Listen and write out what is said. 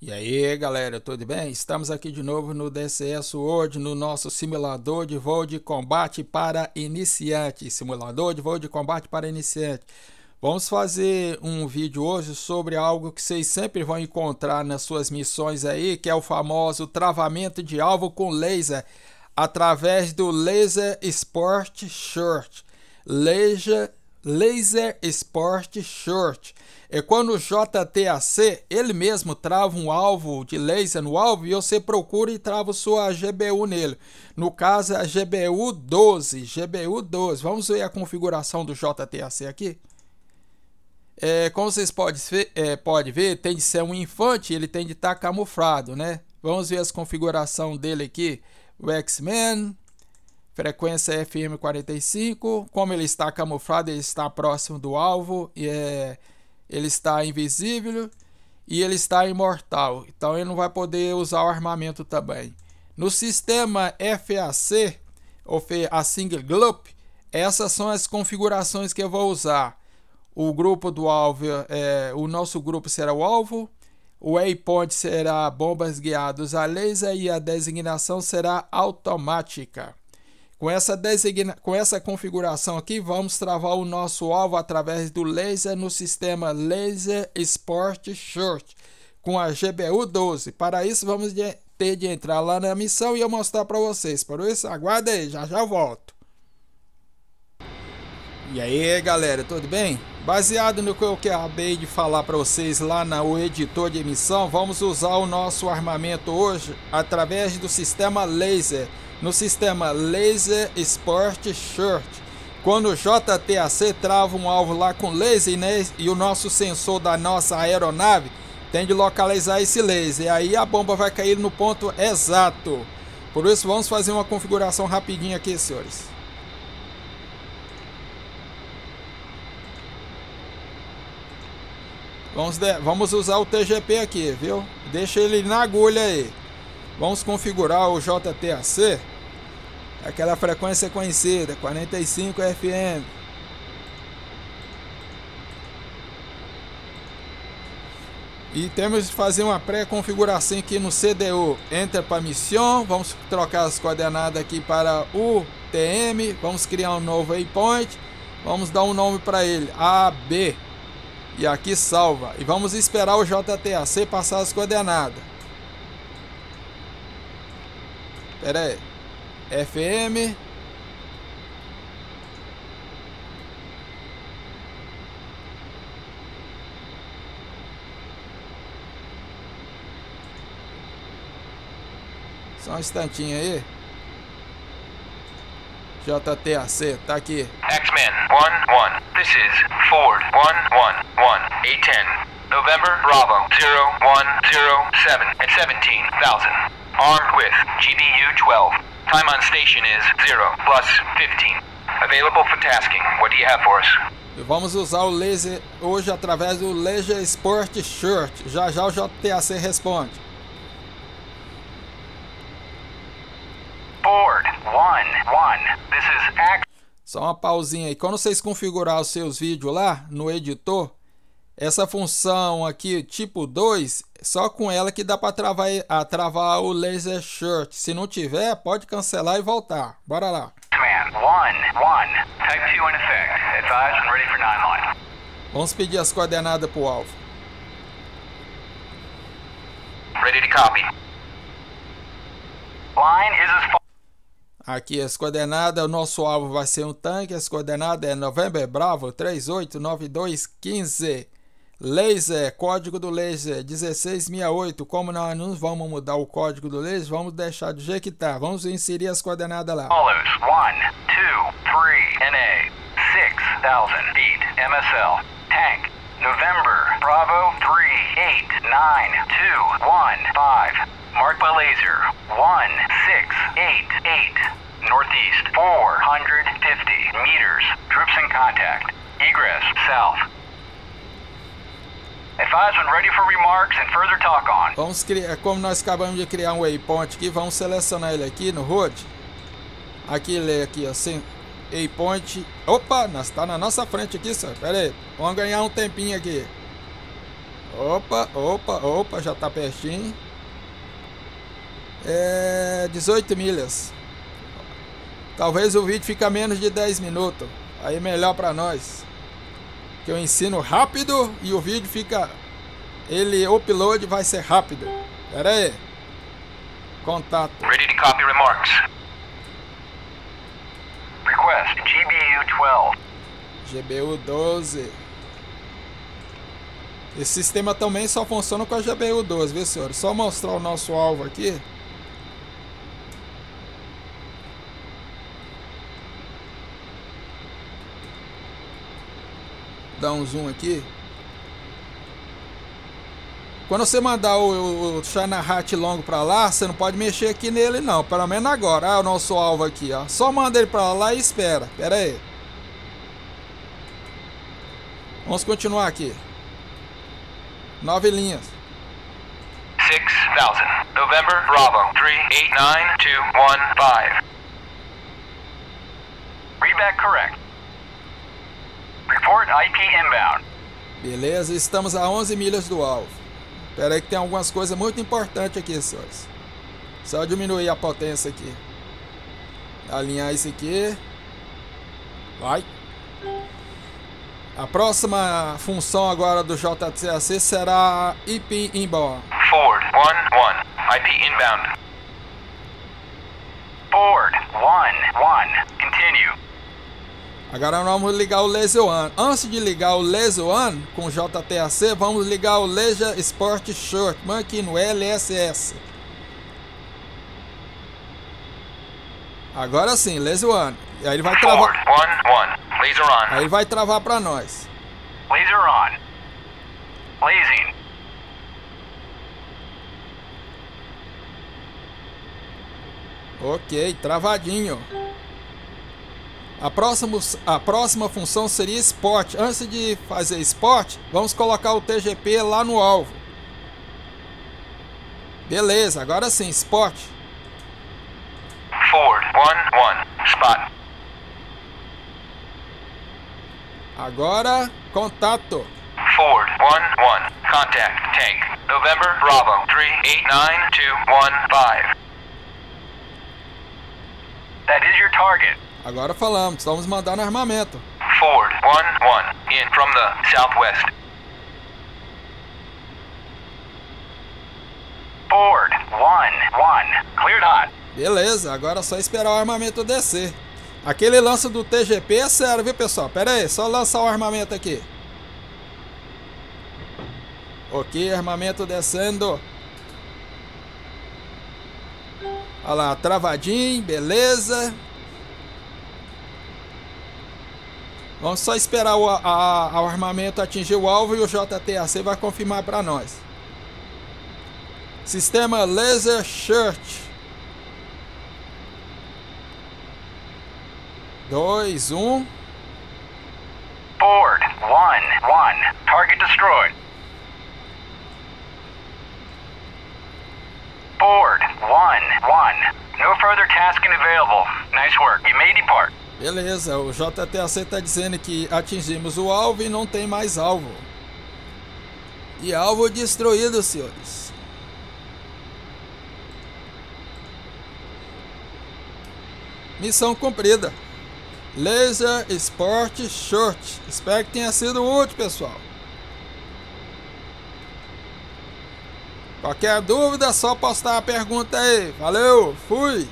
E aí galera, tudo bem? Estamos aqui de novo no DCS World, no nosso simulador de voo de combate para iniciante. Simulador de voo de combate para iniciante. Vamos fazer um vídeo hoje sobre algo que vocês sempre vão encontrar nas suas missões aí, que é o famoso travamento de alvo com laser através do Laser Sport Short. Laser, laser Sport Short é quando o JTAC ele mesmo trava um alvo de laser no alvo e você procura e trava sua GBU nele. No caso, a GBU 12. GBU 12. Vamos ver a configuração do JTAC aqui. É, como vocês podem ver, é, pode ver, tem de ser um infante, ele tem de estar tá camuflado, né? Vamos ver as configuração dele aqui. O X-Men, frequência FM45, como ele está camuflado, ele está próximo do alvo e é ele está invisível e ele está imortal. Então ele não vai poder usar o armamento também. No sistema FAC, ou a Single Group, essas são as configurações que eu vou usar. O grupo do alvo, é, o nosso grupo será o alvo, o waypoint será bombas guiadas a laser e a designação será automática. Com essa, designa... com essa configuração aqui, vamos travar o nosso alvo através do laser no sistema Laser Sport Short com a GBU 12. Para isso, vamos de... ter de entrar lá na missão e eu mostrar para vocês. Por isso, aguarda aí, já já volto. E aí, galera, tudo bem? Baseado no que eu acabei de falar para vocês lá no editor de emissão, vamos usar o nosso armamento hoje através do sistema laser no sistema Laser Sport Short. Quando o JTAC trava um alvo lá com laser né, e o nosso sensor da nossa aeronave tem de localizar esse laser. E aí a bomba vai cair no ponto exato. Por isso vamos fazer uma configuração rapidinha aqui, senhores. Vamos, vamos usar o TGP aqui, viu? Deixa ele na agulha aí. Vamos configurar o JTAC. Aquela frequência conhecida, 45 FM. E temos de fazer uma pré-configuração aqui no CDU. Entra para missão. Vamos trocar as coordenadas aqui para o TM. Vamos criar um novo waypoint. Vamos dar um nome para ele. AB. E aqui salva. E vamos esperar o JTAC passar as coordenadas. Pera aí. FM. Só um instantinho aí. JTAC, tá aqui. X-Men 1-1. This is Ford 111 A10. November Bravo 0107 at 17,000. Armed with GBU 12. Time on station is 0 plus 15. Available for tasking. What do you have for us? Vamos usar o laser hoje através do Laser Sport Shirt. Já já o JTAC responde. Board 1-1. This is act. Só uma pausinha aí. Quando vocês configurar os seus vídeos lá no editor, essa função aqui, tipo 2, só com ela que dá para travar, a, travar o laser shirt. Se não tiver, pode cancelar e voltar. Bora lá. Vamos pedir as coordenadas para o alvo. Aqui as coordenadas, o nosso alvo vai ser um tanque, as coordenadas é November Bravo 389215. Laser, código do laser 1668. Como nós não vamos mudar o código do laser, vamos deixar do jeito que tá. Vamos inserir as coordenadas lá. Follows 1, 2, 3, NA, 6000 feet, MSL, tank, November, Bravo 389215. Marked by laser 1688. Northeast 450 meters. Troops in contact. Egress south. Vamos criar, como nós acabamos de criar um waypoint aqui, vamos selecionar ele aqui no road. Aqui ele é aqui assim, waypoint. Opa, nós está na nossa frente aqui, senhor. Pera aí, vamos ganhar um tempinho aqui. Opa, opa, opa, já tá pertinho. É 18 milhas. Talvez o vídeo fique a menos de 10 minutos. Aí melhor para nós. Que eu ensino rápido e o vídeo fica ele upload vai ser rápido. Pera aí. Contato. Ready to copy remarks. Request GBU 12. GBU 12. Esse sistema também só funciona com a GBU 12, viu senhor? Só mostrar o nosso alvo aqui. Dá um zoom aqui. Quando você mandar o, o Shanahat longo para lá, você não pode mexer aqui nele não, pelo menos agora. Ah, o nosso alvo aqui, ó. Só manda ele para lá e espera. Pera aí. Vamos continuar aqui. Nove linhas. 6000. November Bravo 389215. Readback correct. Report IP inbound. Beleza, estamos a 11 milhas do alvo. Espera aí que tem algumas coisas muito importantes aqui, senhores. Só diminuir a potência aqui. Alinhar isso aqui. Vai. A próxima função agora do JTAC será IP inbound. Ford 1-1. IP inbound. Ford 1-1. Continue. Agora vamos ligar o Laser One. Antes de ligar o Laser One com JTAC, vamos ligar o Laser Sport Short, aqui no LSS. Agora sim, Laser One. E aí ele vai travar. 1-1. Laser on. Aí ele vai travar para nós. Laser on. Ok, travadinho. A próxima, a próxima função seria Spot. Antes de fazer Spot, vamos colocar o TGP lá no alvo. Beleza, agora sim, Spot. Ford 1-1. Spot. Agora, contato. Ford 1-1. Contact tank. November Bravo 389215. That is your target. Agora falamos, vamos mandar no armamento. Ford 1-1. In from the southwest. Ford 1-1. Cleared hot. Beleza, agora é só esperar o armamento descer. Aquele lance do TGP é sério, viu pessoal? Pera aí, só lançar o armamento aqui. Ok, armamento descendo. Olha lá, travadinho, beleza. Vamos só esperar o, a- o armamento atingir o alvo e o JTAC vai confirmar para nós. Sistema Laser Shirt. 2, 1. Ford 1-1. Target destroyed. Ford 1-1. No further tasking available. Nice work. You may depart. Beleza, o JTAC está dizendo que atingimos o alvo e não tem mais alvo. E alvo destruído, senhores. Missão cumprida. Laser Sport Short. Espero que tenha sido útil, pessoal. Qualquer dúvida, é só postar a pergunta aí. Valeu, fui!